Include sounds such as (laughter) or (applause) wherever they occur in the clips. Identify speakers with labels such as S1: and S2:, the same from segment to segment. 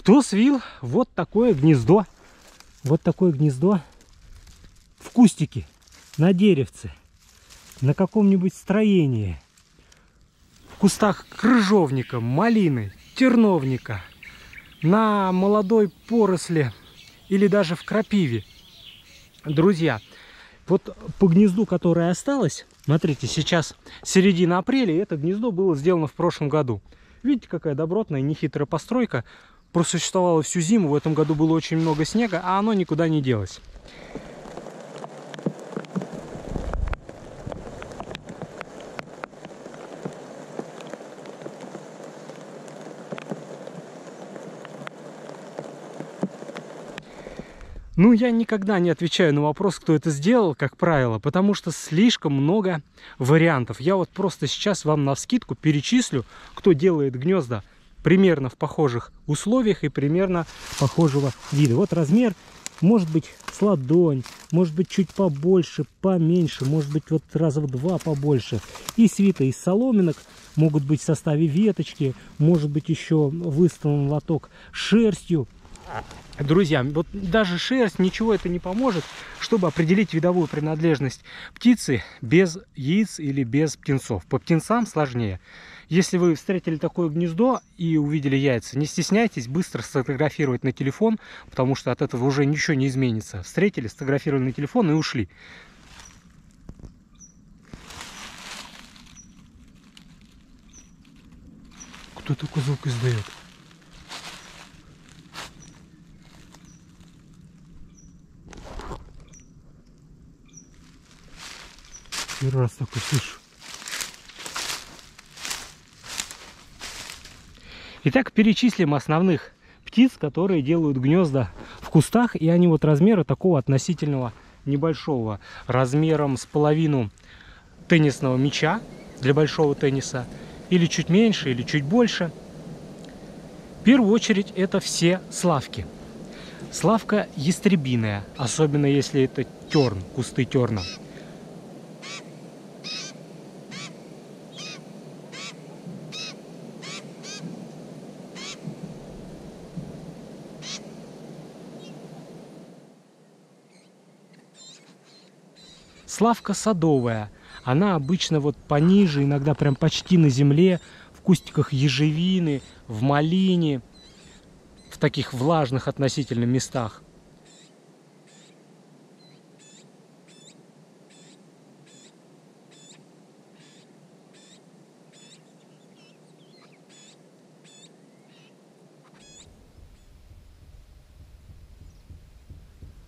S1: Кто свил вот такое гнездо? Вот такое гнездо в кустике, на деревце, на каком-нибудь строении, в кустах крыжовника, малины, терновника, на молодой поросле или даже в крапиве. Друзья, вот по гнезду, которое осталось, смотрите, сейчас середина апреля, и это гнездо было сделано в прошлом году. Видите, какая добротная, нехитрая постройка. Просуществовала всю зиму, в этом году было очень много снега, а оно никуда не делось. Ну, я никогда не отвечаю на вопрос, кто это сделал, как правило, потому что слишком много вариантов. Я вот просто сейчас вам на скидку перечислю, кто делает гнезда примерно в похожих условиях и примерно похожего вида. Вот размер может быть с ладонь, может быть чуть побольше, поменьше, может быть вот раза в два побольше. И свита из соломинок могут быть в составе веточки, может быть еще выставлен лоток шерстью. Друзья, вот даже шерсть, ничего это не поможет, чтобы определить видовую принадлежность птицы без яиц или без птенцов. По птенцам сложнее. Если вы встретили такое гнездо и увидели яйца, не стесняйтесь быстро сфотографировать на телефон, потому что от этого уже ничего не изменится. Встретили, сфотографировали на телефон и ушли. Кто такой звук издает? Первый раз такой слышу. Итак, перечислим основных птиц, которые делают гнезда в кустах. И они вот размера такого относительного небольшого. Размером с половину теннисного мяча для большого тенниса. Или чуть меньше, или чуть больше. В первую очередь это все славки. Славка ястребиная, особенно если это терн, кусты терна. Славка садовая. Она обычно вот пониже, иногда прям почти на земле, в кустиках ежевины, в малине, в таких влажных относительно местах.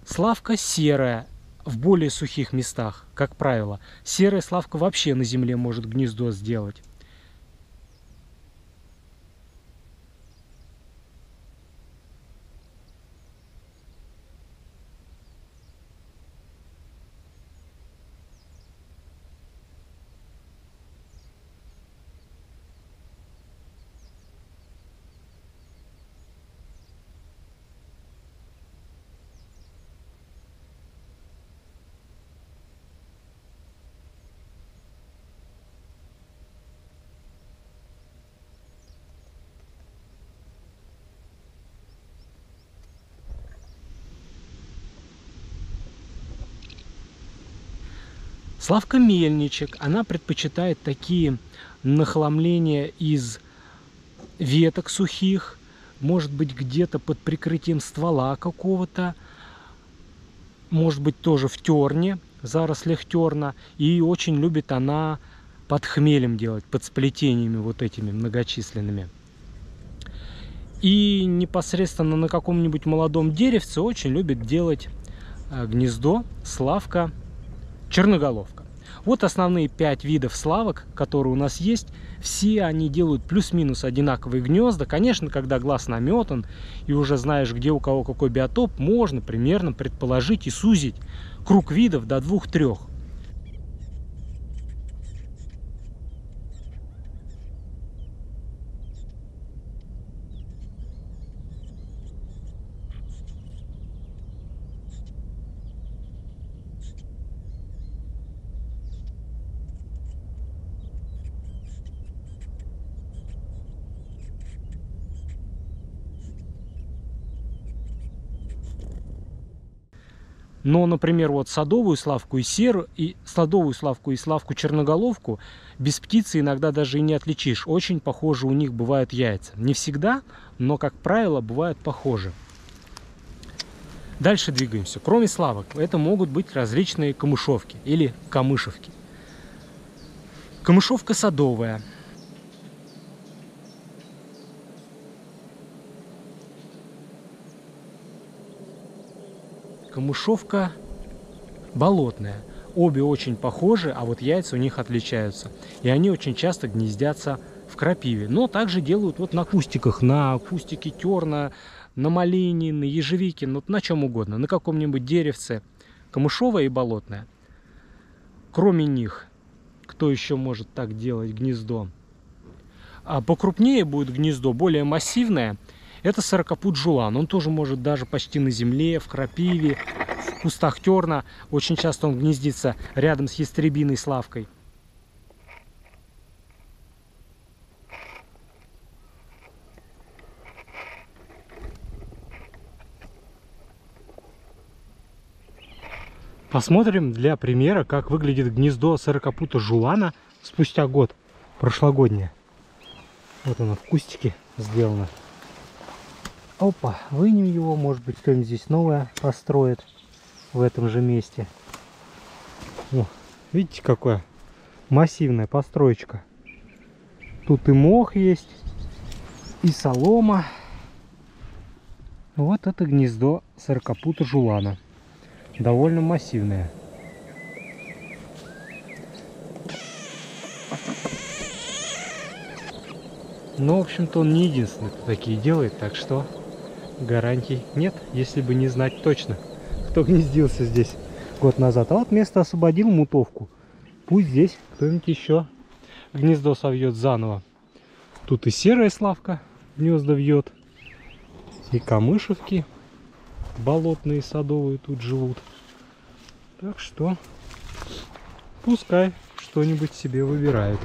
S1: Славка серая, в более сухих местах, как правило. Серая славка вообще на земле может гнездо сделать. Славка Мельничек, она предпочитает такие нахламления из веток сухих, может быть где-то под прикрытием ствола какого-то, может быть тоже в терне, зарослях терна. И очень любит она под хмелем делать, под сплетениями вот этими многочисленными. И непосредственно на каком-нибудь молодом деревце очень любит делать э, гнездо славка черноголовка. Вот основные пять видов славок, которые у нас есть. Все они делают плюс-минус одинаковые гнезда. Конечно, когда глаз наметан и уже знаешь, где у кого какой биотоп, можно примерно предположить и сузить круг видов до двух-трех. Но, например, вот садовую славку и серу, и садовую славку и славку черноголовку без птицы иногда даже и не отличишь. Очень похожи у них бывают яйца. Не всегда, но, как правило, бывают похожи. Дальше двигаемся. Кроме славок, это могут быть различные камышовки или камышевки. Камышовка садовая. Камышовка болотная. Обе очень похожи, а вот яйца у них отличаются. И они очень часто гнездятся в крапиве. Но также делают вот на кустиках, на кустике терна, на малине, на ежевике, ну, на чем угодно, на каком-нибудь деревце, камышовое и болотное. Кроме них, кто еще может так делать гнездо? А покрупнее будет гнездо, более массивное, это сорокопут жулан. Он тоже может даже почти на земле, в крапиве, в кустах терна. Очень часто он гнездится рядом с ястребиной славкой. Посмотрим для примера, как выглядит гнездо сорокопута жулана спустя год, прошлогоднее. Вот оно в кустике сделано. Опа, вынем его, может быть кто-нибудь здесь новое построит в этом же месте. О, видите, какое массивная построечка. Тут и мох есть, и солома. Вот это гнездо сорокопута жулана довольно массивная. Но, в общем-то, он не единственный, кто такие делает, так что гарантий нет, если бы не знать точно, кто гнездился здесь год назад. А вот место освободил мутовку. Пусть здесь кто-нибудь еще гнездо совьет заново. Тут и серая славка гнезда вьет, и камышевки болотные, садовые тут живут. Так что пускай что-нибудь себе выбирают.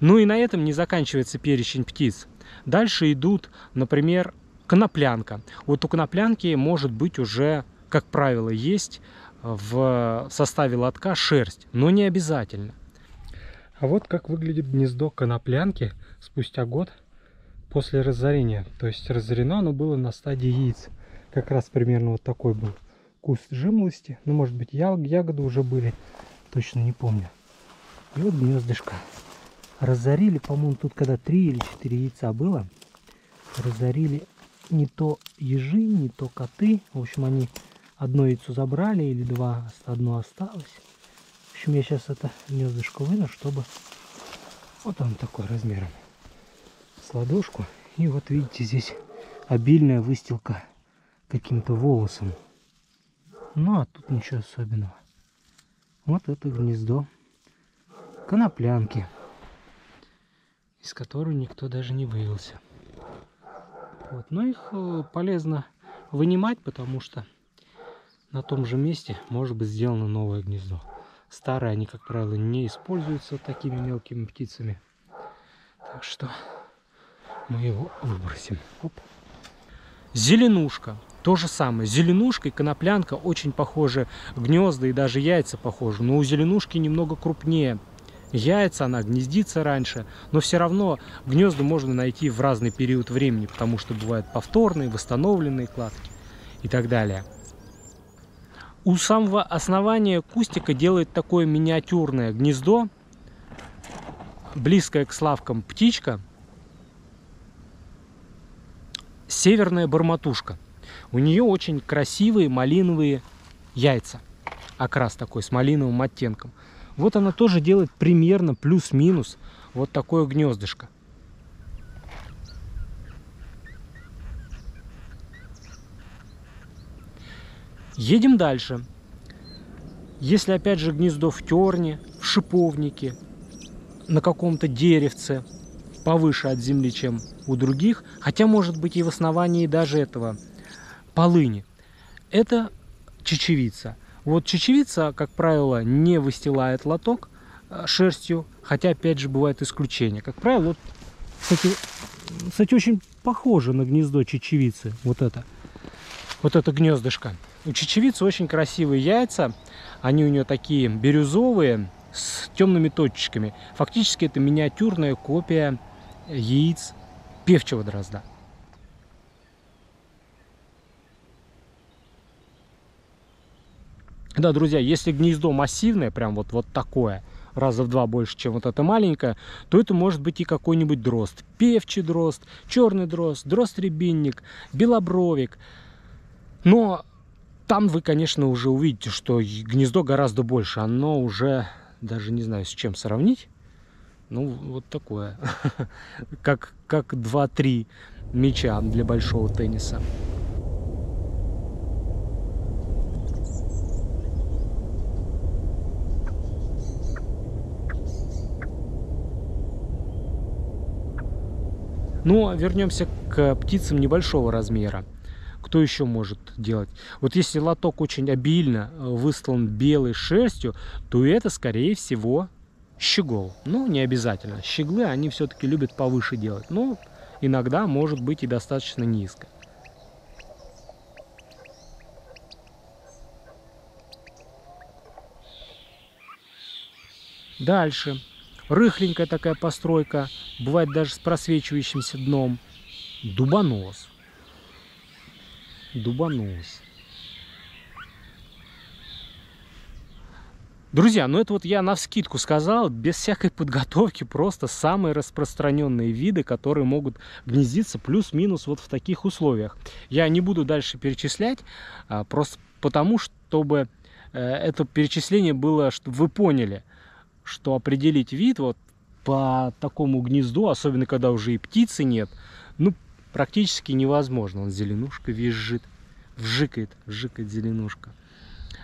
S1: Ну и на этом не заканчивается перечень птиц. Дальше идут, например, коноплянка. Вот у коноплянки может быть уже, как правило, есть в составе лотка шерсть, но не обязательно. А вот как выглядит гнездо коноплянки спустя год после разорения. То есть разорено оно было на стадии яиц как раз примерно вот такой был куст жимлости. Ну, может быть, ягоды уже были, точно не помню. И вот гнездышко. Разорили, по-моему, тут когда три или четыре яйца было. Разорили не то ежи, не то коты. В общем, они одно яйцо забрали или два, одно осталось. В общем, я сейчас это гнездышко выну, чтобы... Вот он такой размером. С ладошку. И вот видите, здесь обильная выстилка каким-то волосом. Ну, а тут ничего особенного. Вот это гнездо коноплянки, из которой никто даже не вывелся. Вот. Но их э, полезно вынимать, потому что на том же месте может быть сделано новое гнездо. Старые они, как правило, не используются такими мелкими птицами. Так что мы его выбросим. Оп. Зеленушка. То же самое. Зеленушка и коноплянка очень похожи. Гнезда и даже яйца похожи. Но у зеленушки немного крупнее. Яйца, она гнездится раньше. Но все равно гнезда можно найти в разный период времени. Потому что бывают повторные, восстановленные кладки и так далее. У самого основания кустика делает такое миниатюрное гнездо. Близкое к славкам птичка. Северная барматушка. У нее очень красивые малиновые яйца. Окрас такой с малиновым оттенком. Вот она тоже делает примерно плюс-минус вот такое гнездышко. Едем дальше. Если опять же гнездо в терне, в шиповнике, на каком-то деревце, повыше от земли, чем у других, хотя может быть и в основании даже этого полыни. Это чечевица. Вот чечевица, как правило, не выстилает лоток э, шерстью, хотя, опять же, бывают исключения. Как правило, вот, кстати, кстати, очень похоже на гнездо чечевицы, вот это, вот это гнездышко. У чечевицы очень красивые яйца. Они у нее такие бирюзовые, с темными точечками. Фактически это миниатюрная копия яиц певчего дрозда. Да, друзья, если гнездо массивное, прям вот, вот такое, раза в два больше, чем вот это маленькое, то это может быть и какой-нибудь дрозд. Певчий дрозд, черный дрозд, дрозд-рябинник, белобровик. Но там вы, конечно, уже увидите, что гнездо гораздо больше. Оно уже, даже не знаю, с чем сравнить. Ну, вот такое. (laughs) как как 2-3 мяча для большого тенниса. Но вернемся к птицам небольшого размера. Кто еще может делать? Вот если лоток очень обильно э, выстлан белой шерстью, то это, скорее всего, щегол. Ну, не обязательно. Щеглы, они все-таки любят повыше делать. Но иногда может быть и достаточно низко. Дальше. Рыхленькая такая постройка, бывает даже с просвечивающимся дном. Дубонос. Дубонос. Друзья, ну это вот я на вскидку сказал, без всякой подготовки, просто самые распространенные виды, которые могут гнездиться плюс-минус вот в таких условиях. Я не буду дальше перечислять, а, просто потому, чтобы э, это перечисление было, чтобы вы поняли – что определить вид вот по такому гнезду, особенно когда уже и птицы нет, ну, практически невозможно. Он зеленушка визжит, вжикает, вжикает зеленушка.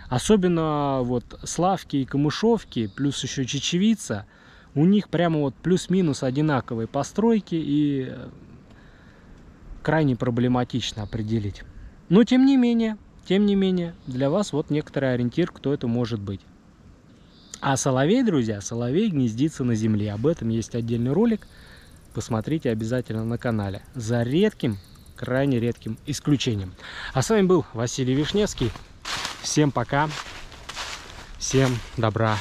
S1: Особенно вот славки и камышовки, плюс еще чечевица, у них прямо вот плюс-минус одинаковые постройки и э, крайне проблематично определить. Но тем не менее, тем не менее, для вас вот некоторый ориентир, кто это может быть. А соловей, друзья, соловей гнездится на земле. Об этом есть отдельный ролик. Посмотрите обязательно на канале. За редким, крайне редким исключением. А с вами был Василий Вишневский. Всем пока. Всем добра.